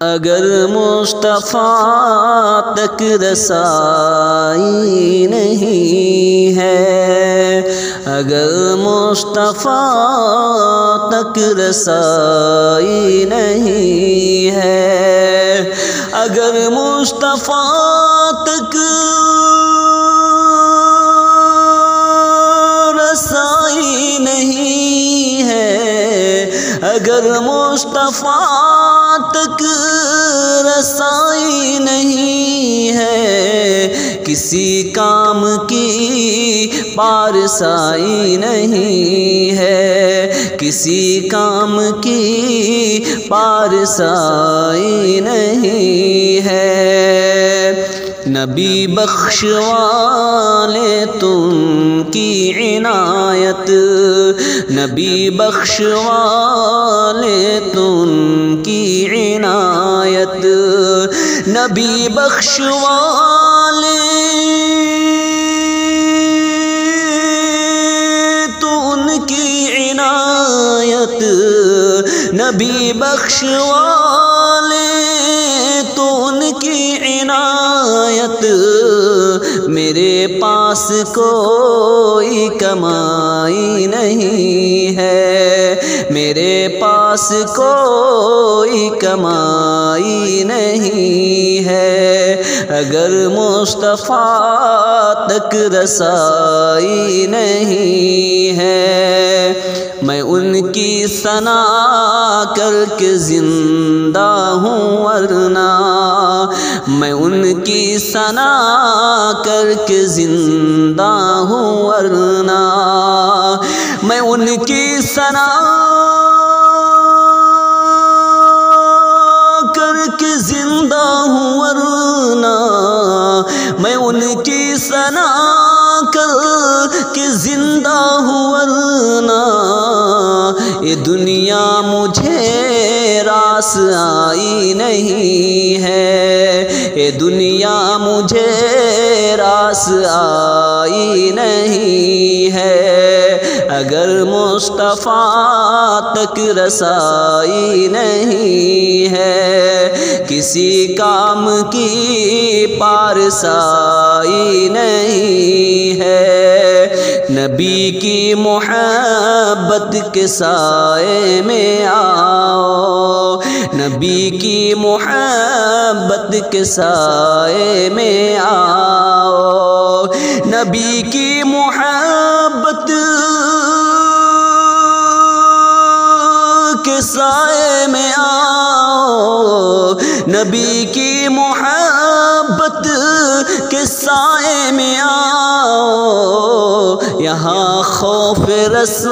अगर मुस्तफ़ा तक रसाई नहीं है, अगर मुस्तफ़ा तक रसाई नहीं है, अगर मुस्तफ़ा तक अगर मुस्तफ़ा तक रसाई नहीं है, किसी काम की पारसाई नहीं है, किसी काम की पारसाई नहीं है। नबी बख्शवाले तुम की इनायत। नबी बख्शवाले तुम की इनायत। नबी बख्शवाले तो उनकी इनायत। नबी बख्शवाले तो इनायत मेरे पास कोई कमाई नहीं है। मेरे पास कोई कमाई नहीं है। अगर मुस्तफ़ा तक रसाई नहीं है, मैं उनकी सना करके ज़िंदा हूँ, वरना मैं उनकी सना करके ज़िंदा हूँ, वरना मैं उनकी सना करके ज़िंदा हूँ वरना ये दुनिया मुझे रास आई नहीं है। ये दुनिया मुझे रास आई नहीं है। अगर मुस्तफ़ा तक रसाई नहीं है, किसी काम की पारसाई नहीं नबी की मोहब्बत के साए में आओ। नबी की मोहब्बत के साए में आओ। नबी की मोहब्बत के साए में आओ। नबी की मोहब्बत यहाँ खौफ रस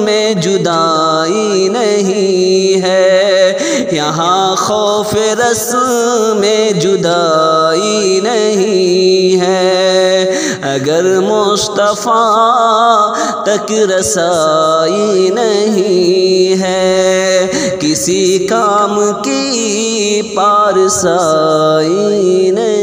में जुदाई नहीं है, यहाँ खौफ रस में जुदाई नहीं है। अगर मुस्तफ़ा तक रसाई नहीं है, किसी काम की पारसाई नहीं